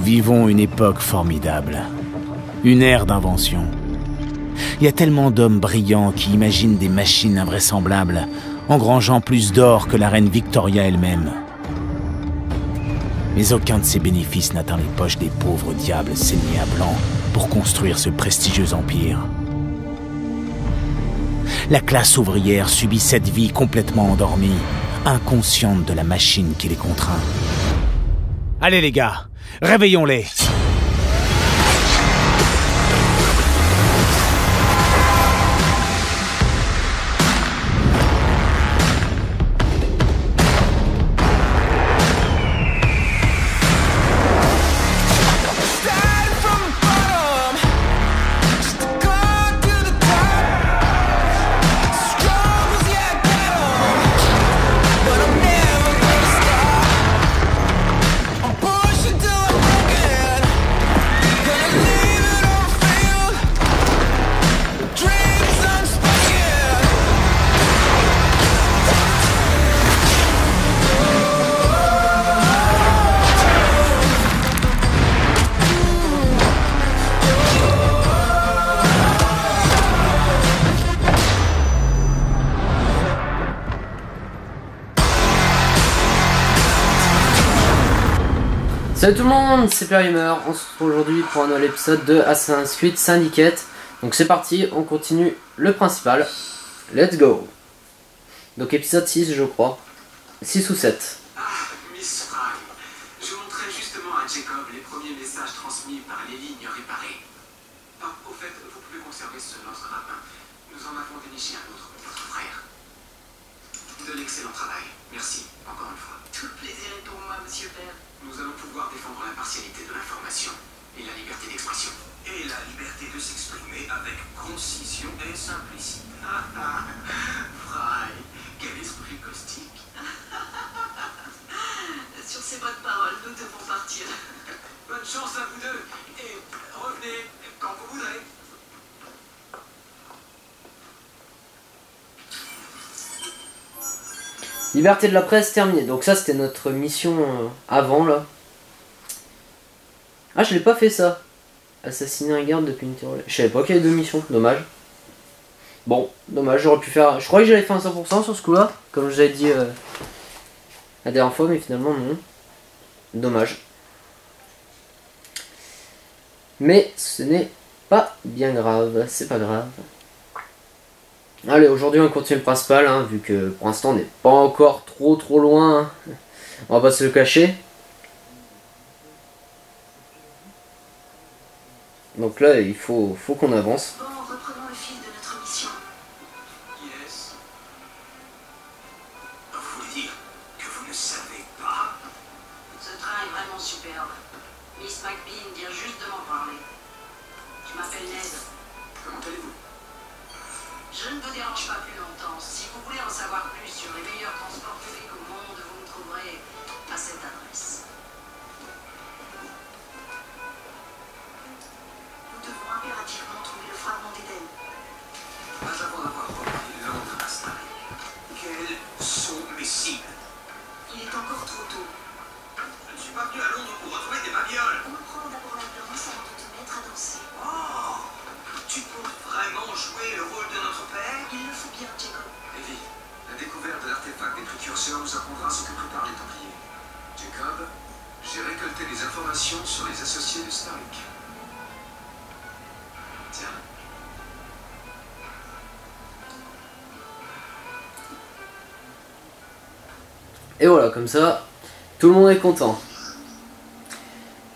vivons une époque formidable. Une ère d'invention. Il y a tellement d'hommes brillants qui imaginent des machines invraisemblables, engrangeant plus d'or que la reine Victoria elle-même. Mais aucun de ces bénéfices n'atteint les poches des pauvres diables saignés à blanc pour construire ce prestigieux empire. La classe ouvrière subit cette vie complètement endormie, inconsciente de la machine qui les contraint. Allez les gars, réveillons-les Salut tout le monde, c'est Perimer. On se retrouve aujourd'hui pour un nouvel épisode de Assassin's Creed Syndicate. Donc c'est parti, on continue le principal. Let's go. Donc épisode 6 je crois. 6 ou 7. Ah, Miss Fry, je montrais justement à Jacob les premiers messages transmis par les lignes réparées. Ah, au fait, vous pouvez conserver ce lance-grappin. Nous en avons déniché un autre pour votre frère. De l'excellent travail. Merci, encore une fois. Tout le plaisir est pour moi, monsieur Père. Nous allons pouvoir défendre l'impartialité de l'information et la liberté d'expression. et la liberté de s'exprimer avec concision et simplicité. Ah ah, Fry, quel esprit caustique. Sur ces bonnes paroles, nous devons partir. Bonne chance à vous deux et revenez quand vous voudrez. Liberté de la presse terminée. Donc ça c'était notre mission euh, avant là. Ah je l'ai pas fait ça. Assassiner un garde depuis une tyrolienne. Je savais pas qu'il y avait deux missions, dommage. Bon, dommage, j'aurais pu faire. Je croyais que j'avais fait un 100% sur ce coup-là, comme je l'avais dit euh, la dernière fois, mais finalement non. Dommage. Mais ce n'est pas bien grave, c'est pas grave. Allez, aujourd'hui on continue le principal, hein, vu que pour l'instant on n'est pas encore trop trop loin. hein. On va pas se le cacher. Donc là, il faut, faut qu'on avance. Sur les associés de. Tiens, Et voilà, comme ça, tout le monde est content.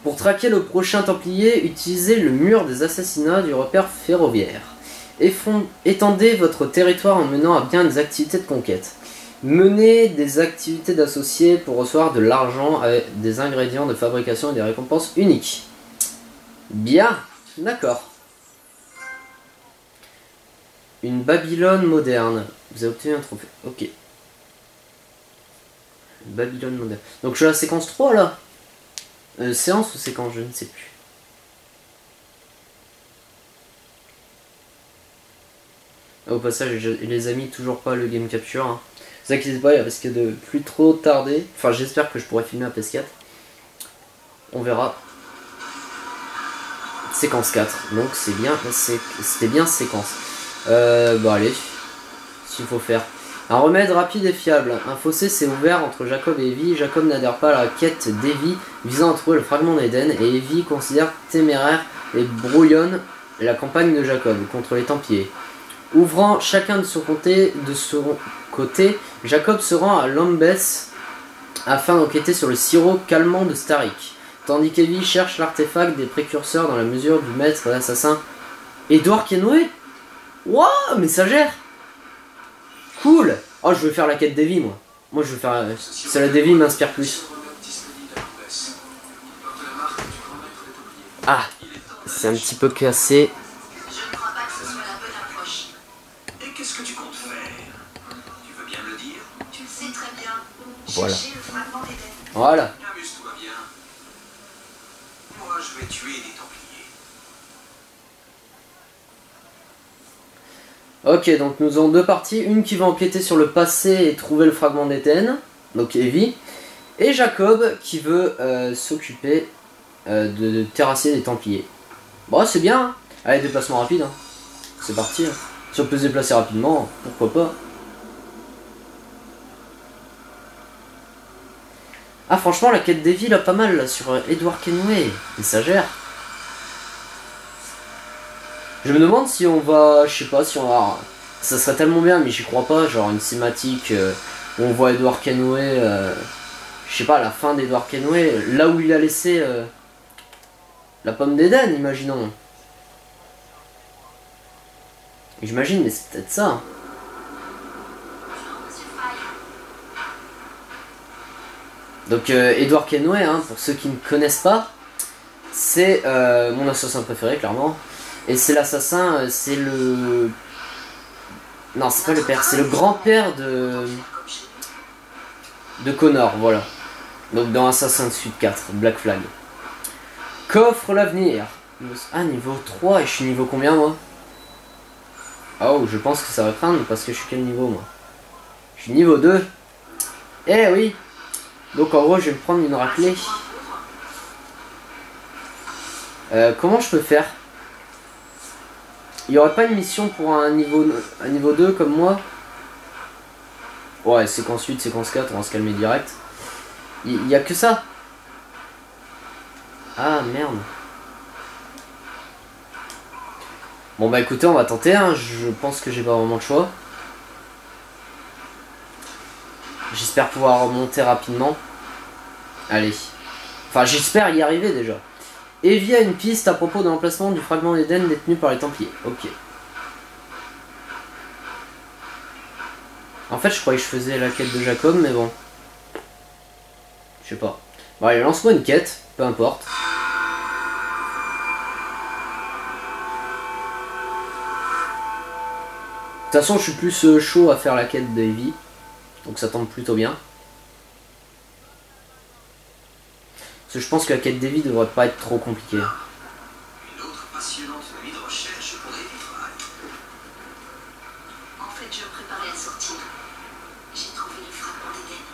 Pour traquer le prochain Templier, utilisez le mur des assassinats du repère ferroviaire. Effon- Étendez votre territoire en menant à bien des activités de conquête. Menez des activités d'associés pour recevoir de l'argent avec des ingrédients de fabrication et des récompenses uniques. Bien, d'accord. Une Babylone moderne. Vous avez obtenu un trophée. Ok. Babylone moderne. Donc je suis à la séquence 3 là. Euh, séance ou séquence, je ne sais plus. Au passage, je- les amis, toujours pas le game capture. Hein. Vous inquiétez pas, il risque de plus trop tarder. Enfin, j'espère que je pourrai filmer à PS4. On verra. séquence 4. Donc c'est bien, c'était bien séquence. Euh, bon allez, s'il faut faire. Un remède rapide et fiable. Un fossé s'est ouvert entre Jacob et Evie. Jacob n'adhère pas à la quête d'Evie visant à trouver le fragment d'Eden et Evie considère téméraire et brouillonne la campagne de Jacob contre les Templiers. Ouvrant chacun de son côté, de son côté Jacob se rend à Lambeth afin d'enquêter sur le sirop calmant de Starik, tandis qu'Evie cherche l'artefact des précurseurs dans la mesure du maître assassin Edouard Kenway Wouah, messagère Cool Oh, je veux faire la quête d'Evie, moi. Moi, je veux faire... euh, Celle d'Evie m'inspire plus. Ah, c'est un petit peu cassé. Voilà. Voilà. Amuse-toi bien. Moi, je vais tuer des Templiers. Ok, donc nous avons deux parties. Une qui va enquêter sur le passé et trouver le fragment d'Éden, donc Evie. Et Jacob qui veut euh, s'occuper euh, de, de terrasser les Templiers. Bon, c'est bien. hein. Allez, déplacement rapide. hein. C'est parti. hein. Si on peut se déplacer rapidement, pourquoi pas. Ah, franchement, la quête d'Evie, là, pas mal, là, sur euh, Edward Kenway. Messagère. Je me demande si on va, je sais pas, si on va, ça serait tellement bien, mais j'y crois pas, genre une cinématique euh, où on voit Edward Kenway, euh, je sais pas, la fin d'Edward Kenway, là où il a laissé la pomme d'Éden, imaginons. J'imagine, mais c'est peut-être ça. Monsieur Fry, Donc euh, Edward Kenway, hein, pour ceux qui ne connaissent pas, c'est euh, mon assassin préféré, clairement. Et c'est l'assassin, euh, c'est le... Non, c'est pas le père, c'est le grand-père de... de Connor, voilà. Donc dans Assassin's Creed 4, Black Flag. Coffre l'avenir. Ah, niveau 3, et je suis niveau combien moi? Oh, je pense que ça va craindre parce que je suis quel niveau moi? Je suis niveau 2. Eh oui Donc en gros, je vais me prendre une raclée. Euh, comment je peux faire? Il y aurait pas une mission pour un niveau, un niveau 2 comme moi? Ouais, séquence 8, séquence 4, on va se calmer direct. Il y, a que ça? Ah merde. Bon bah écoutez, on va tenter, hein. je pense que j'ai pas vraiment le choix. J'espère pouvoir remonter rapidement. Allez. Enfin, j'espère y arriver déjà. Evie a une piste à propos de l'emplacement du fragment d'Eden détenu par les Templiers. Ok. En fait, je croyais que je faisais la quête de Jacob, mais bon. Je sais pas. Bon, allez, lance-moi une quête, peu importe. De toute façon, je suis plus euh, chaud à faire la quête d'Evie. Donc ça tombe plutôt bien. Parce que je pense que la quête d'Evie devrait pas être trop compliquée. Une autre passionnante nuit de recherche pour Eddie Fry. En fait, je me préparais à sortir. J'ai trouvé le fragment d'Eden.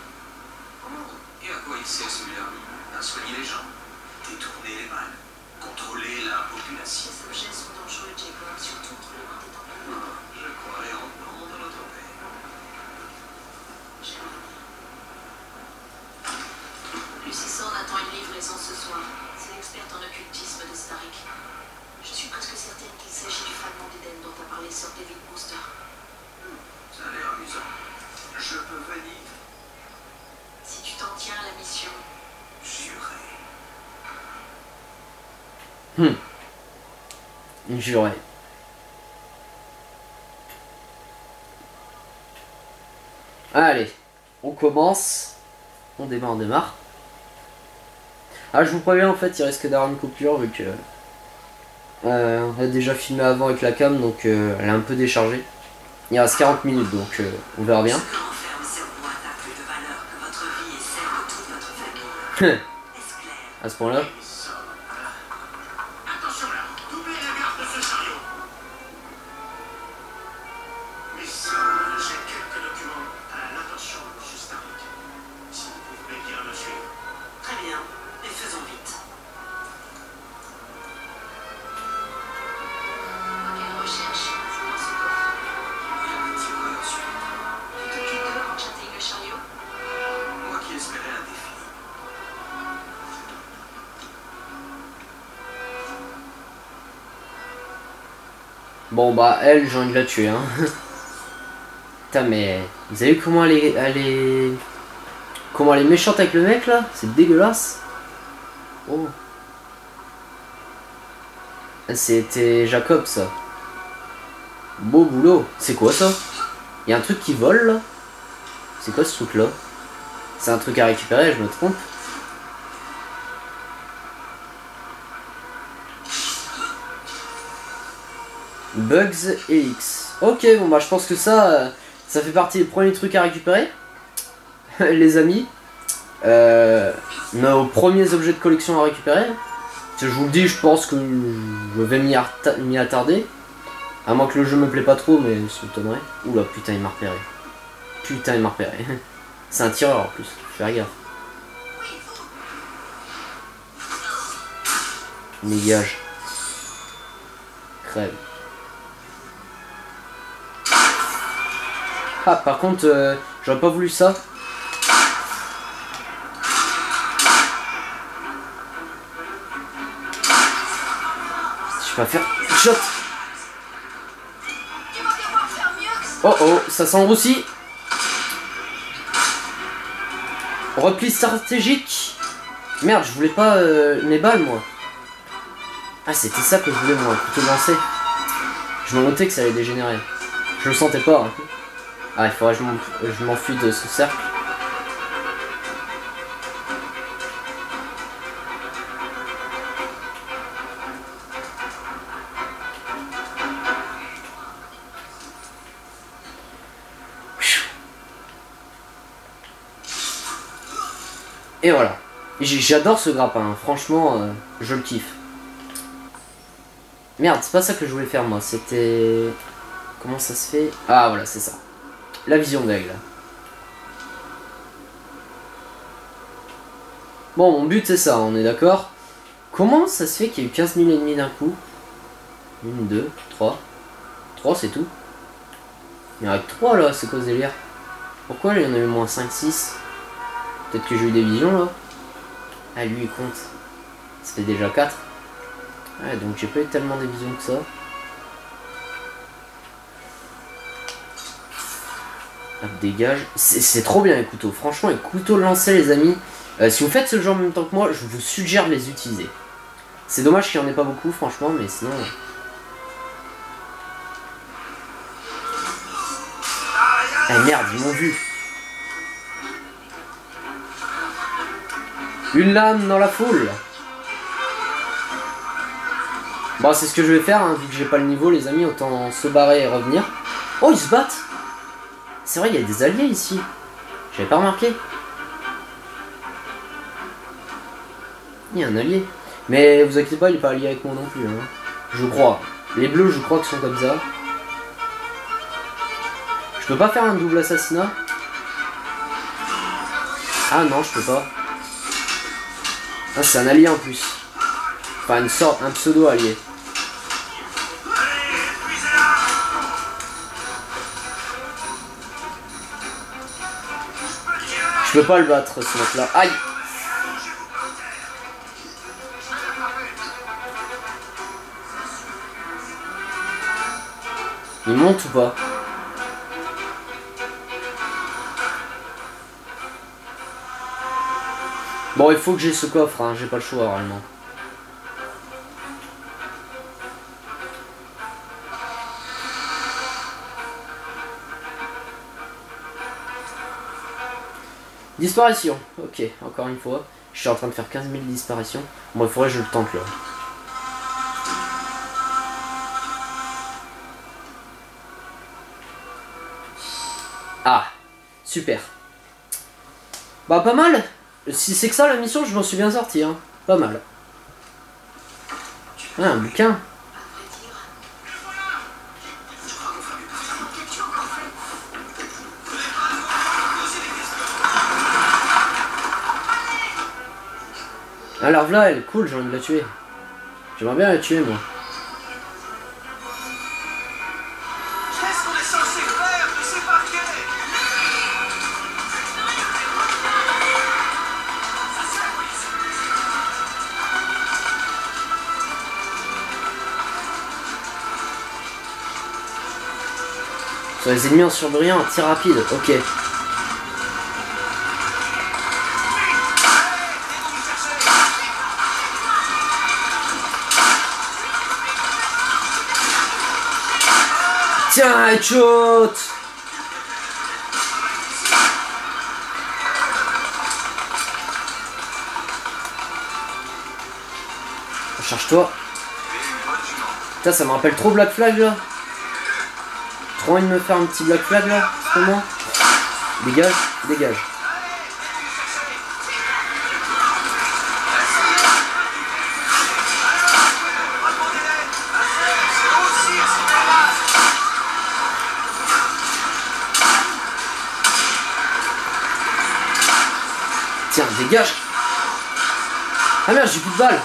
Oh, et à quoi il sert celui-là À soigner les gens Détourner les balles Contrôler la population Ces objets sont dangereux, Jacob, surtout entre les mains des Templiers. Ah, Je croirais entendre notre père. J'aimerais bien. Lucie Sorn attend une livraison ce soir. C'est l'experte en occultisme de Starik. Je suis presque certaine qu'il s'agit du fragment d'Eden dont a parlé Sir David Brewster. Ça a l'air amusant. Je peux valider Si tu t'en tiens à la mission, Juré. Juré. Allez, on commence. On démarre, on démarre. Ah, je vous préviens, en fait, il risque d'avoir une coupure vu que. euh, on a déjà filmé avant avec la cam, donc euh, elle est un peu déchargée. Il reste 40 minutes, donc euh, on verra bien. Ce que renferme bah elle j'ai envie de la tuer hein. Putain mais vous avez vu comment elle est, elle. Comment elle est méchante avec le mec là? C'est dégueulasse. Oh. C'était Jacob ça. Beau boulot. C'est quoi ça? Il y un truc qui vole là? C'est quoi ce truc là C'est un truc à récupérer, je me trompe? Bugs et X. Ok, bon bah je pense que ça, euh, ça fait partie des premiers trucs à récupérer. Les amis. Euh, nos premiers objets de collection à récupérer. Je vous le dis, je pense que je vais m'y atta- m'y attarder. À moins que le jeu me plaît pas trop, mais ça m'étonnerait. Oula, putain, il m'a repéré. Putain, il m'a repéré. C'est un tireur en plus, fais gaffe. Dégage. Crève. Ah, par contre, euh, j'aurais pas voulu ça. Je vais pas faire shot. Oh oh, ça s'enroussit. Repli stratégique. Merde, je voulais pas euh, mes balles moi. Ah, c'était ça que je voulais moi, plutôt lancer. Je me notais que ça allait dégénérer. Je le sentais pas. hein. Ah, il faudrait que je m'en- je m'enfuis de ce cercle. Et voilà. J'adore ce grappin, hein. franchement, euh, je le kiffe. Merde, c'est pas ça que je voulais faire moi, c'était... Comment ça se fait? Ah voilà, c'est ça. La vision d'aigle. Bon, mon but c'est ça, on est d'accord Comment ça se fait qu'il y a eu 15 000 ennemis d'un coup? Une, deux, trois. Trois, c'est tout. Il y en a que trois là, c'est quoi ce délire Pourquoi il y en a eu moins 5, 6 Peut-être que j'ai eu des visions là Ah, lui il compte. Ça fait déjà 4. Ouais, donc j'ai pas eu tellement des visions que ça. Hop, dégage. C'est c'est trop bien les couteaux. Franchement, les couteaux lancés, les amis. euh, si vous faites ce genre en même temps que moi, je vous suggère de les utiliser. C'est dommage qu'il n'y en ait pas beaucoup, franchement, mais sinon. Ah merde, ils m'ont vu. Une lame dans la foule. Bon, c'est ce que je vais faire, hein, vu que j'ai pas le niveau, les amis, autant se barrer et revenir. Oh, ils se battent C'est vrai, il y a des alliés ici. J'avais pas remarqué. Il y a un allié. Mais vous inquiétez pas, il est pas allié avec moi non plus. Hein. Je crois. Les bleus, je crois qu'ils sont comme ça. Je peux pas faire un double assassinat? Ah non, je peux pas. Ah, c'est un allié en plus. Enfin, une sorte, un pseudo Je peux pas le battre ce mec là. Aïe Il monte ou pas Bon, il faut que j'ai ce coffre, hein. j'ai pas le choix réellement. Disparition, ok, encore une fois. Je suis en train de faire 15 000 disparitions. Bon, il faudrait que je le tente là. Ah, super. Bah, pas mal. Si c'est que ça la mission, je m'en suis bien sorti. Hein. Pas mal. Ah, un bouquin. Alors là, elle est cool, j'ai envie de la tuer. J'aimerais bien la tuer, moi. Sur les ennemis en surbrillant, un tir rapide. Ok. Tiens, headshot Charge-toi. Putain, ça me rappelle trop Black Flag là. Trop envie de me faire un petit Black Flag là, moment. Dégage, dégage. Dégage. Ah merde, j'ai plus de balles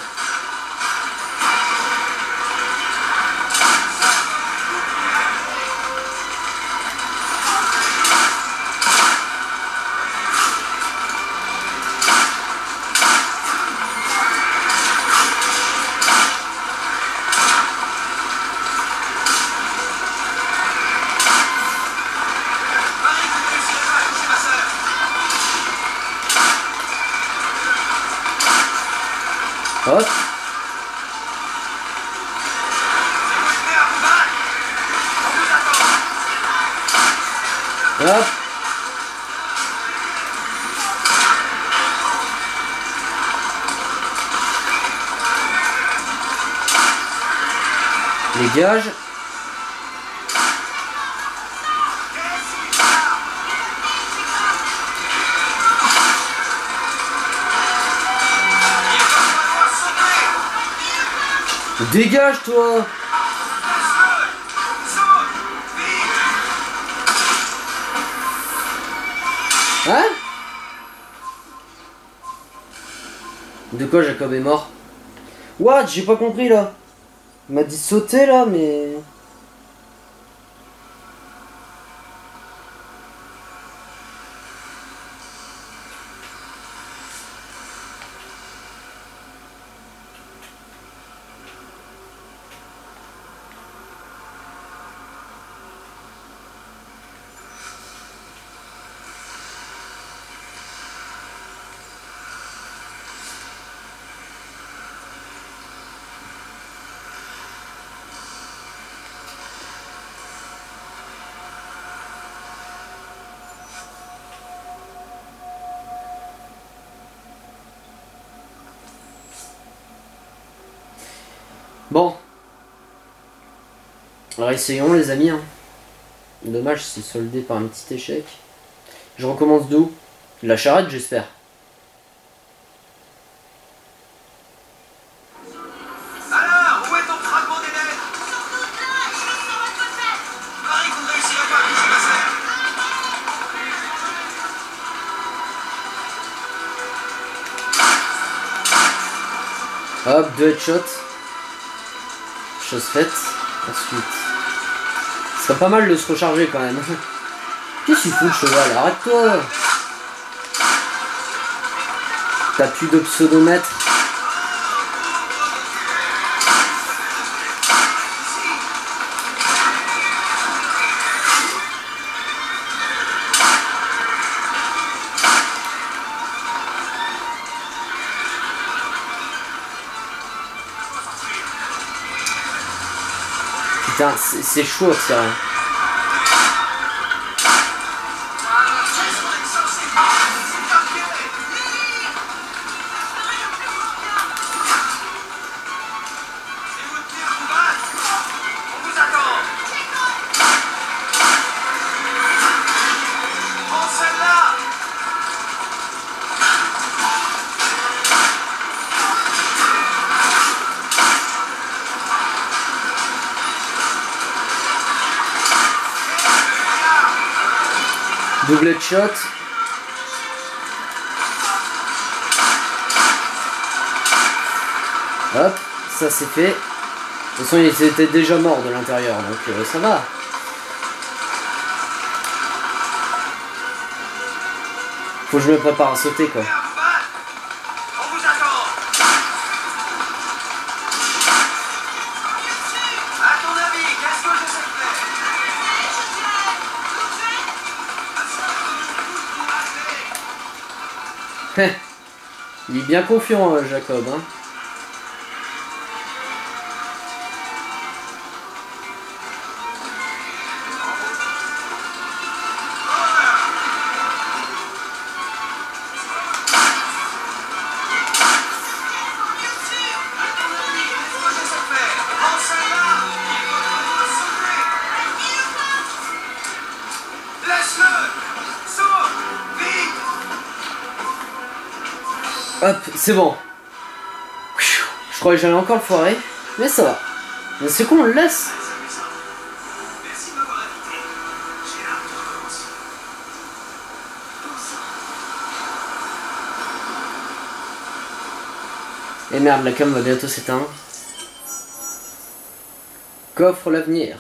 Hop. Dégage Dégage toi Jacob est mort? What? J'ai pas compris là. Il m'a dit sauter là, mais... Bon. Alors essayons les amis. hein. Dommage, c'est soldé par un petit échec. Je recommence d'où? La charrette, j'espère. Hop, deux headshots. Chose faite. Ensuite. Ce serait pas mal de se recharger quand même. Qu'est-ce qu'il fout le cheval? Arrête-toi T'as plus de pseudomètre Putain, c'est chaud à Hop, ça c'est fait. De toute façon, ils étaient déjà morts de l'intérieur, donc euh, ça va. Faut que je me prépare à sauter quoi. Il est bien confiant, euh, Jacob. Hein. C'est bon. Je croyais que j'allais encore le foirer, mais ça va. C'est con, on le laisse. Et merde, la cam va bientôt s'éteindre. Coffre l'avenir.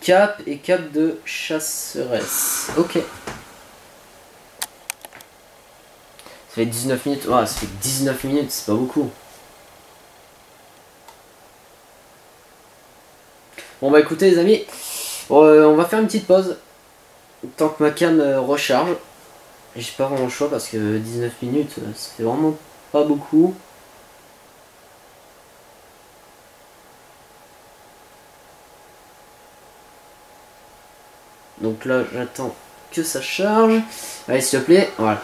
Cap et cap de chasseresse. Ok. Ça fait 19 minutes. Ouais, ça fait 19 minutes, c'est pas beaucoup. Bon bah écoutez les amis, euh, on va faire une petite pause. Tant que ma cam euh, recharge. J'ai pas vraiment le choix parce que 19 minutes, euh, ça fait vraiment pas beaucoup. Donc là, j'attends que ça charge. Allez, s'il te plaît, voilà.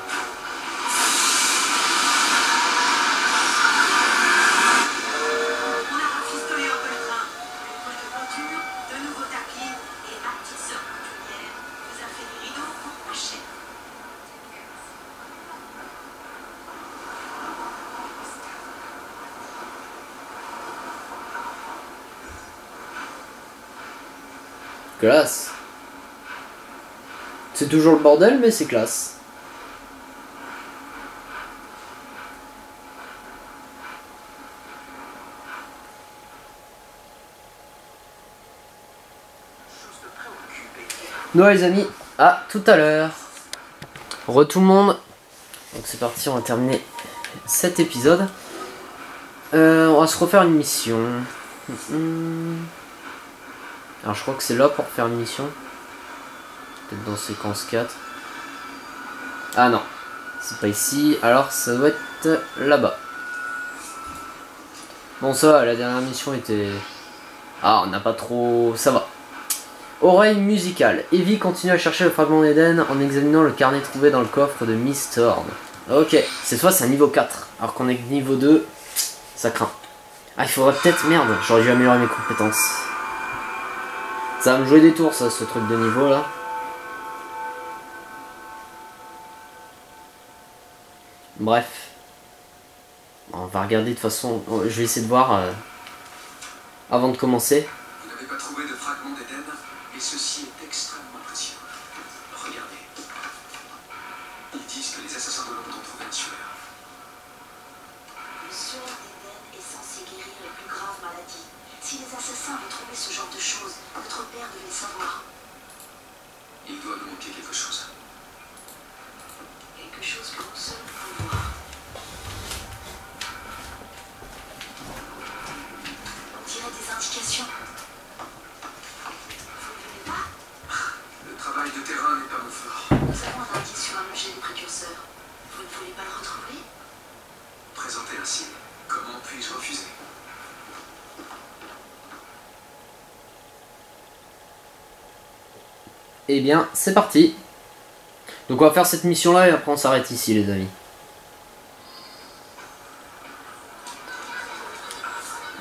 C'est toujours le bordel, mais c'est classe. Non les amis, à tout à l'heure. Re tout le monde. Donc c'est parti, on va terminer cet épisode. Euh, on va se refaire une mission. Alors je crois que c'est là pour faire une mission. Peut-être dans séquence 4. Ah non, c'est pas ici. Alors ça doit être là-bas. Bon ça va, la dernière mission était... Ah on n'a pas trop... Ça va. Oreille musicale. Evie continue à chercher le fragment d'Eden en examinant le carnet trouvé dans le coffre de Miss Thorne. Ok, cette fois c'est un niveau 4. Alors qu'on est niveau 2, ça craint. Ah il faudrait peut-être... Merde, j'aurais dû améliorer mes compétences. Ça va me jouer des tours ça, ce truc de niveau là. Bref. On va regarder de toute façon. Je vais essayer de voir euh, avant de commencer. Le travail de terrain n'est pas mon fort. Nous avons un indice sur un objet des précurseurs. Vous ne voulez pas le retrouver? Présenter un signe. Comment puis-je refuser? Eh bien, c'est parti. Donc on va faire cette mission là et après on s'arrête ici les amis.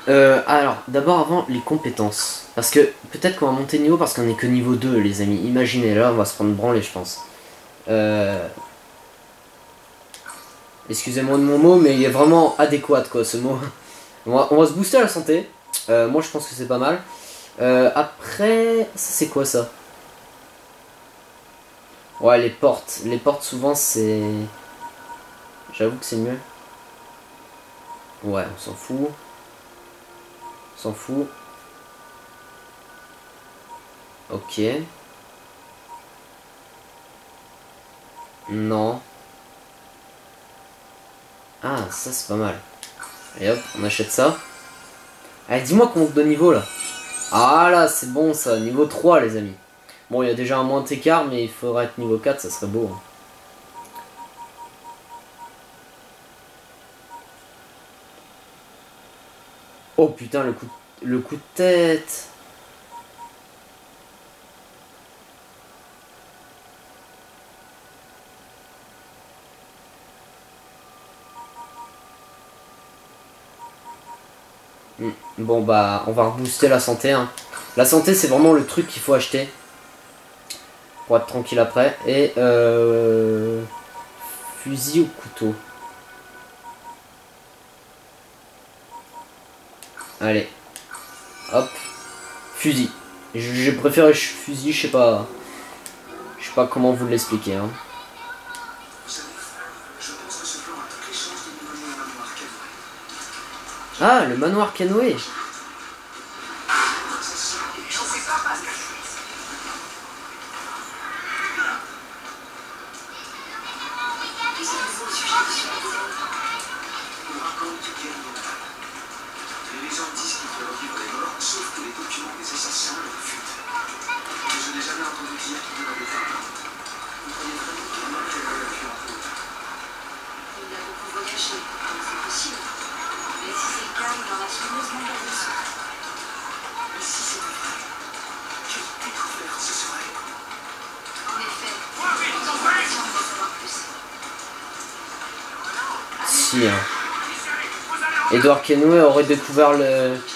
Euh, alors, d'abord avant les compétences. Parce que peut-être qu'on va monter de niveau parce qu'on est que niveau 2 les amis. Imaginez là, on va se prendre branler je pense. Euh... Excusez-moi de mon mot, mais il est vraiment adéquat quoi ce mot. On va, on va se booster à la santé. Euh, moi je pense que c'est pas mal. Euh, après, c'est quoi ça? Ouais, les portes. Les portes, souvent, c'est... J'avoue que c'est mieux. Ouais, on s'en fout. S'en fout. Ok. Non. Ah, ça, c'est pas mal. Et hop, on achète ça. Allez, dis-moi qu'on monte de niveau, là. Ah là, c'est bon, ça. Niveau 3, les amis. Bon, il y a déjà un moins d'écart, mais il faudra être niveau 4, ça serait beau. hein. Oh putain, le coup, le coup de tête. Hmm, Bon bah, on va rebooster la santé. hein. La santé, c'est vraiment le truc qu'il faut acheter pour être tranquille après. Et euh, fusil ou couteau. Allez. Hop. Fusil. Le ch- fusil, je sais pas. Je sais pas comment vous l'expliquer. Hein. Ah, le manoir Kenway. On. Les légendes disent qu'il fait revivre les morts, sauf que les documents des assassins le réfutent. Mais je n'ai jamais entendu dire qu'il ne l'avait pas. Vous croyez vraiment qu'il m'a fait la pu en route Il a beaucoup voyagé, c'est possible. Mais si c'est le cas, il en a soigneusement gardé son. Et si c'était vrai Quelle découverte ce serait? En effet, nous avons l'impression d'en savoir plus. Si. Hein. Edward Kenway aurait découvert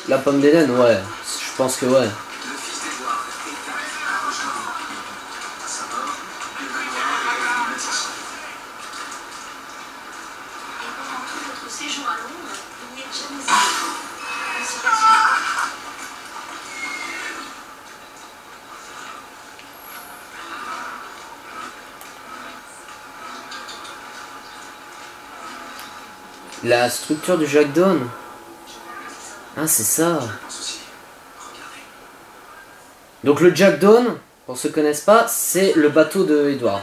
la pomme d'Eden, ouais. Je pense que ouais. Structure du Jack Dawn. Ah, c'est ça. Donc le Jack Dawn, pour ceux qui pas, c'est le bateau de Edward.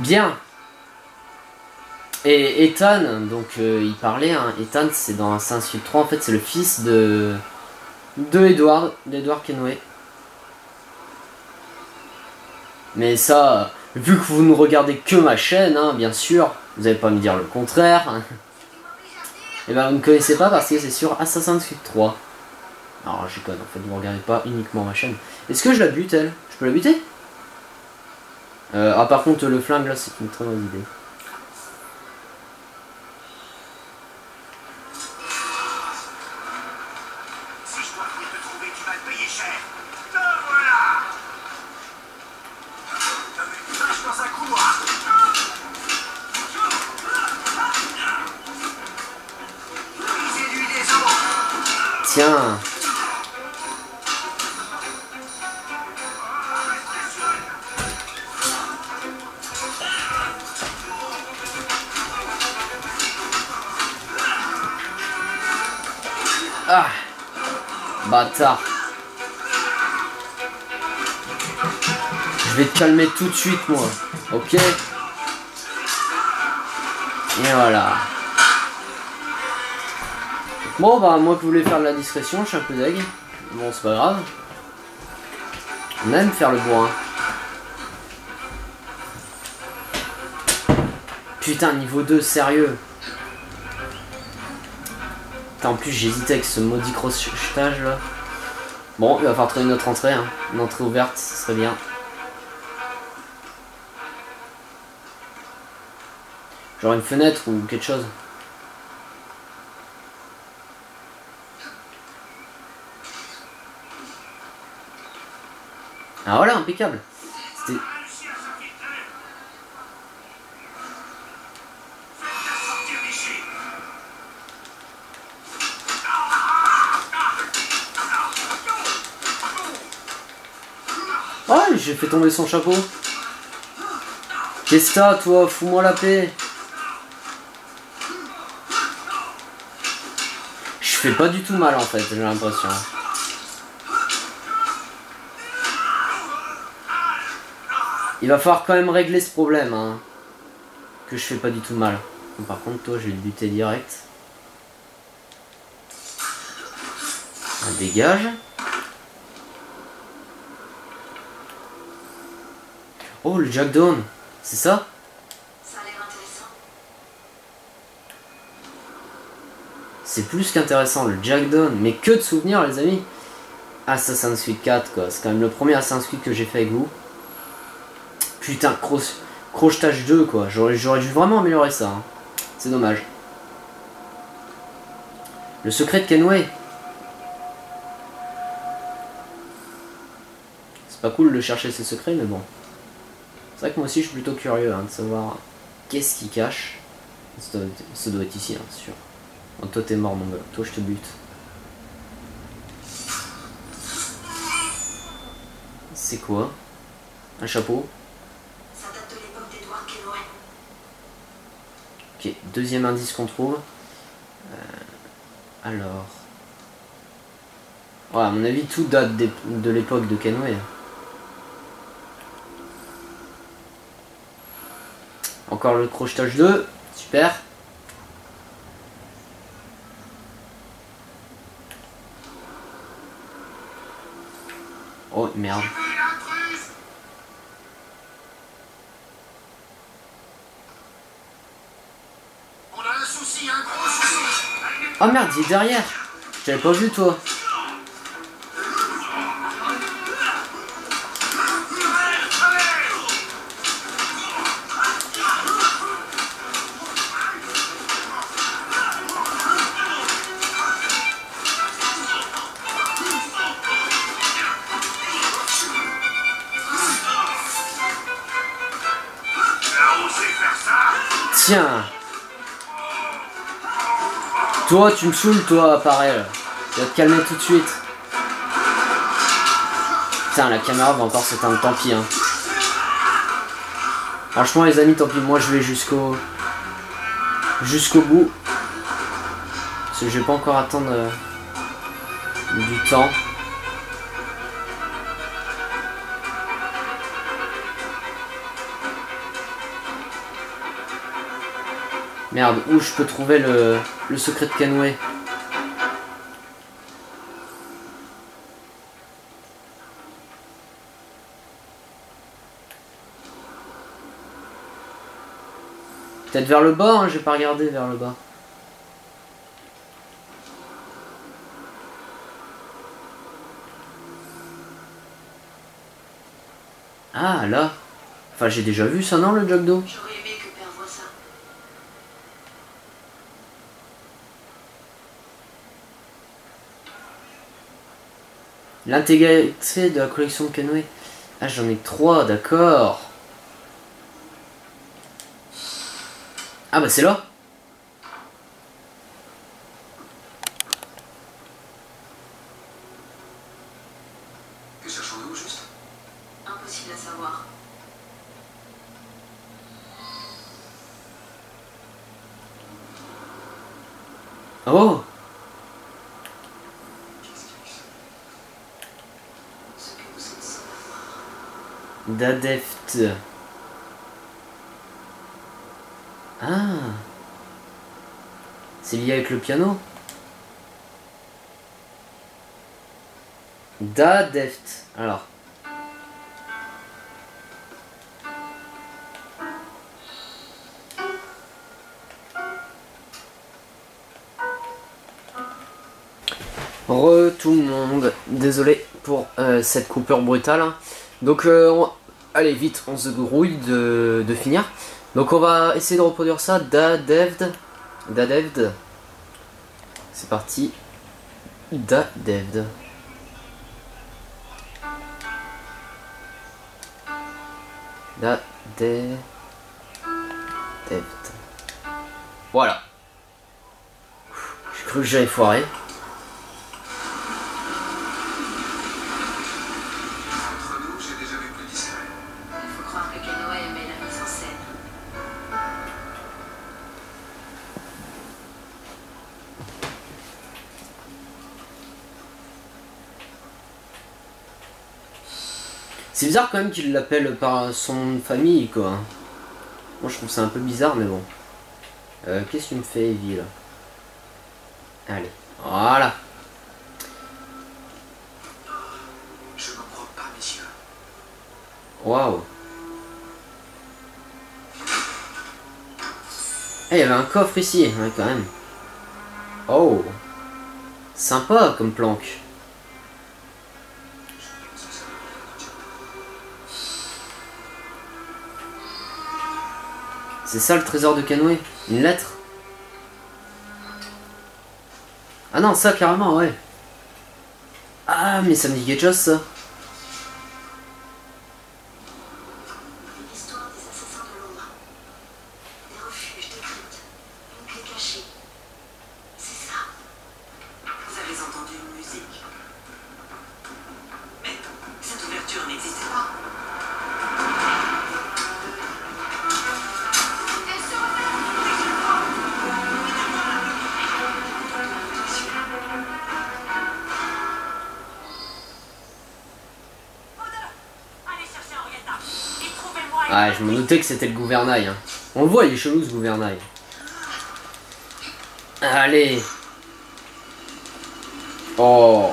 Bien. Et Ethan, donc euh, il parlait, hein, Ethan c'est dans Assassin's Creed 3, en fait c'est le fils de de Edward, d'Edward Kenway. Mais ça, vu que vous ne regardez que ma chaîne, hein, bien sûr, vous n'allez pas me dire le contraire. Et ben vous ne connaissez pas parce que c'est sur Assassin's Creed 3. Alors je en fait vous regardez pas uniquement ma chaîne. Est-ce que je la bute elle? Je peux la buter? Euh, ah par contre le flingue là c'est une très bonne idée. Si Je vais te calmer tout de suite moi, ok? Et voilà. Bon bah moi qui voulais faire de la discrétion, je suis un peu deg. Bon c'est pas grave. On aime faire le bourrin. Putain niveau 2, sérieux. En plus j'hésitais avec ce maudit crochetage là. Bon, il va falloir trouver une autre entrée, hein. une entrée ouverte, ce serait bien. Genre une fenêtre ou quelque chose. Ah voilà, impeccable. C'était... Oh, j'ai fait tomber son chapeau. Qu'est-ce que t'as, toi Fous-moi la paix. Je fais pas du tout mal en fait, j'ai l'impression. Il va falloir quand même régler ce problème, hein. Que je fais pas du tout mal. Par contre, toi, je vais te buter direct. Un dégage. Oh, le Jack Dawn. C'est ça? Ça a l'air intéressant. C'est plus qu'intéressant, le Jack Dawn. Mais que de souvenirs, les amis. Assassin's Creed 4, quoi. C'est quand même le premier Assassin's Creed que j'ai fait avec vous. Putain, croche, crochetage 2, quoi. J'aurais j'aurais dû vraiment améliorer ça. hein. C'est dommage. Le secret de Kenway. C'est pas cool de chercher ses secrets, mais bon. C'est vrai que moi aussi, je suis plutôt curieux hein, de savoir qu'est-ce qu'il cache. Ça doit, être- ici, hein, sûr. Oh, toi, t'es mort, mon gars. Toi, je te bute. C'est quoi? Un chapeau? Ça date de l'époque Kenway. Ok, deuxième indice qu'on trouve. Euh, alors. Ouais, à mon avis, tout date de l'époque de Kenway. Encore le crochetage 2. Super. Oh merde. Oh merde, il est derrière. Je t'avais pas vu toi. Toi, tu me saoules, toi, appareil. là. Tu vas te calmer tout de suite. Putain, la caméra va encore s'éteindre, tant pis. Hein. Franchement, les amis, tant pis. Moi, je vais jusqu'au jusqu'au bout. Parce que je vais pas encore attendre euh, du temps. Merde, où je peux trouver le, secret de Kenway Peut-être vers le bas, hein, j'ai pas regardé vers le bas. Ah là Enfin j'ai déjà vu ça non le d'eau J'aurais aimé que Père voie ça. L'intégralité de la collection de Kenway. Ah, j'en ai trois, d'accord. Ah, bah c'est là. Ah C'est lié avec le piano Dadeft, Alors. Re tout le monde. Désolé pour euh, cette coupure brutale. Donc. Euh, allez vite, on se grouille de, finir. Donc on va essayer de reproduire ça. Dadevd. Dadevd. C'est parti. Dadevd. Dadevd. Voilà. J'ai cru que j'avais foiré. C'est bizarre quand même qu'il l'appelle par son nom de famille, quoi. Moi, je trouve ça un peu bizarre, mais bon. Euh, Qu'est-ce que tu me fais, Evie, là? Allez, voilà. Je n'en crois pas, messieurs. Waouh. Eh, il y avait un coffre ici, ouais, quand même. Oh. Sympa comme planque. C'est ça le trésor de Canoë Une lettre Ah non, ça carrément, ouais. Ah, mais ça me dit quelque chose ça. Doutais que c'était le gouvernail. Hein. On le voit, il est chelou ce gouvernail. Allez. Oh.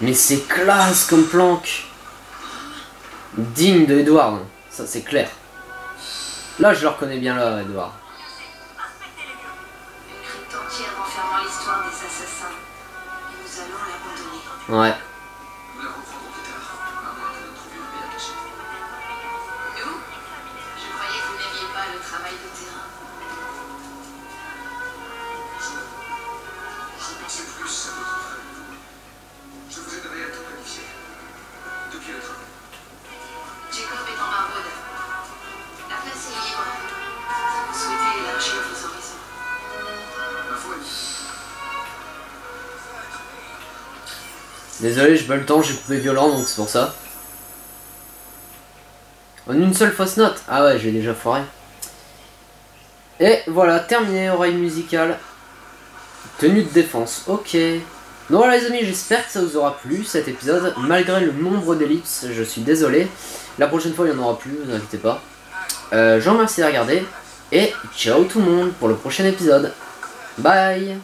Mais c'est classe comme planque. Digne de Edward. Ça, c'est clair. Là, je le reconnais bien là, Edward. Inspectez travail de terrain. Je pensais plus à votre vous. Je vous aiderai à tout planifier. Depuis le train. Jacob est en maraude. La place est libre. Si vous souhaitez élargir vos horizons. Ma foi, Désolé, j'ai pas le temps, j'ai coupé violent, donc c'est pour ça. En une seule fausse note. Ah ouais, j'ai déjà foiré. Et voilà, terminé, oreille musicale. Tenue de défense, ok. Donc voilà les amis, j'espère que ça vous aura plu cet épisode. Malgré le nombre d'ellipses, je suis désolé. La prochaine fois, il n'y en aura plus, vous inquiétez pas. Euh, je vous remercie de regarder. Et ciao tout le monde pour le prochain épisode. Bye